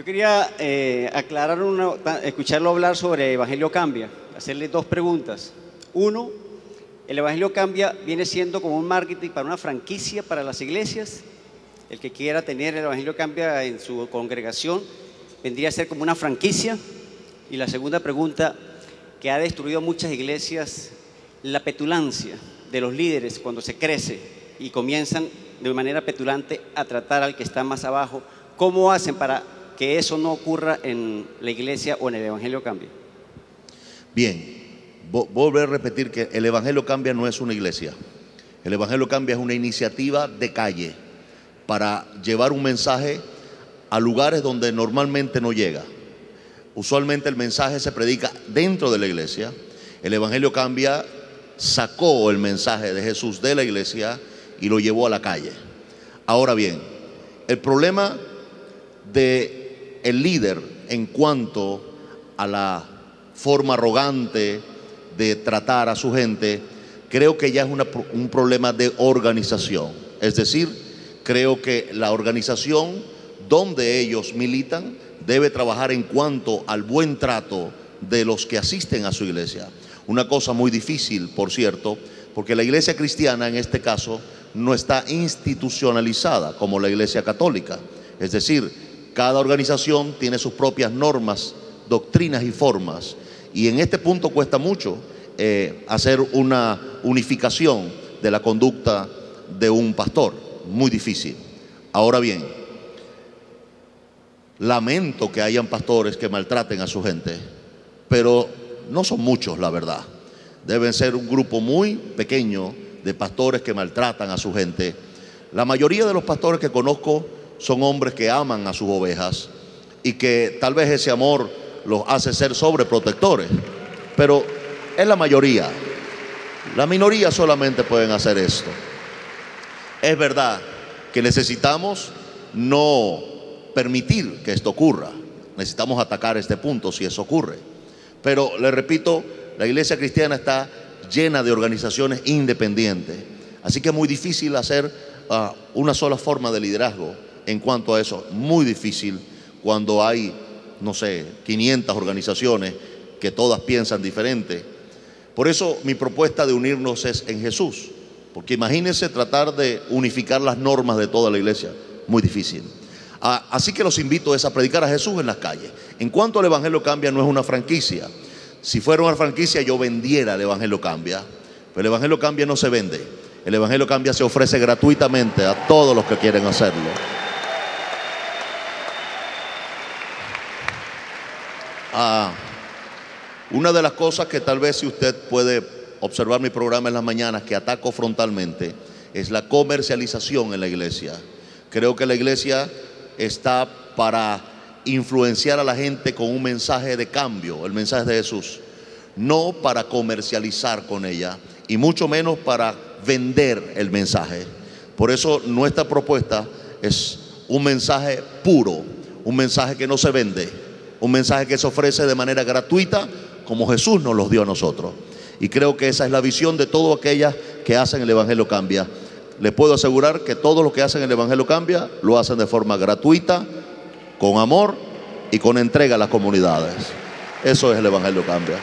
Yo quería eh, aclarar, una, escucharlo hablar sobre Evangelio Cambia, hacerle dos preguntas. Uno, ¿el Evangelio Cambia viene siendo como un marketing para una franquicia para las iglesias? El que quiera tener el Evangelio Cambia en su congregación vendría a ser como una franquicia. Y la segunda pregunta, que ha destruido muchas iglesias, la petulancia de los líderes cuando se crece y comienzan de manera petulante a tratar al que está más abajo. ¿Cómo hacen para que eso no ocurra en la iglesia o en el Evangelio Cambia? Bien, volver a repetir que el Evangelio Cambia no es una iglesia. El Evangelio Cambia es una iniciativa de calle para llevar un mensaje a lugares donde normalmente no llega. Usualmente el mensaje se predica dentro de la iglesia. El Evangelio Cambia sacó el mensaje de Jesús de la iglesia y lo llevó a la calle. Ahora bien, el problema de el líder en cuanto a la forma arrogante de tratar a su gente, creo que ya es un problema de organización. Es decir, creo que la organización donde ellos militan debe trabajar en cuanto al buen trato de los que asisten a su iglesia. Una cosa muy difícil, por cierto, porque la iglesia cristiana en este caso no está institucionalizada como la iglesia católica. Es decir, cada organización tiene sus propias normas, doctrinas y formas. Y en este punto cuesta mucho eh, hacer una unificación de la conducta de un pastor. Muy difícil. Ahora bien, lamento que hayan pastores que maltraten a su gente, pero no son muchos, la verdad. Deben ser un grupo muy pequeño de pastores que maltratan a su gente. La mayoría de los pastores que conozco son hombres que aman a sus ovejas y que tal vez ese amor los hace ser sobreprotectores, pero es la mayoría. La minoría solamente pueden hacer esto. Es verdad que necesitamos no permitir que esto ocurra. Necesitamos atacar este punto si eso ocurre. Pero le repito, la iglesia cristiana está llena de organizaciones independientes. Así que es muy difícil hacer ah, una sola forma de liderazgo en cuanto a eso. Muy difícil cuando hay, no sé, 500 organizaciones que todas piensan diferente. Por eso mi propuesta de unirnos es en Jesús. Porque imagínense tratar de unificar las normas de toda la iglesia. Muy difícil. Ah, así que los invito a predicar a Jesús en las calles. En cuanto al Evangelio Cambia, no es una franquicia. Si fuera una franquicia, yo vendiera el Evangelio Cambia. Pero el Evangelio Cambia no se vende. El Evangelio Cambia se ofrece gratuitamente a todos los que quieren hacerlo. Ah, una de las cosas que tal vez si usted puede observar mi programa en las mañanas que ataco frontalmente es la comercialización en la iglesia. Creo que la iglesia está para influenciar a la gente con un mensaje de cambio, el mensaje de Jesús, no para comercializar con ella y mucho menos para vender el mensaje. Por eso nuestra propuesta es un mensaje puro, un mensaje que no se vende, un mensaje que se ofrece de manera gratuita como Jesús nos los dio a nosotros. Y creo que esa es la visión de todas aquellas que hacen el Evangelio Cambia. Les puedo asegurar que todos los que hacen el Evangelio Cambia lo hacen de forma gratuita, con amor y con entrega a las comunidades. Eso es el Evangelio Cambia.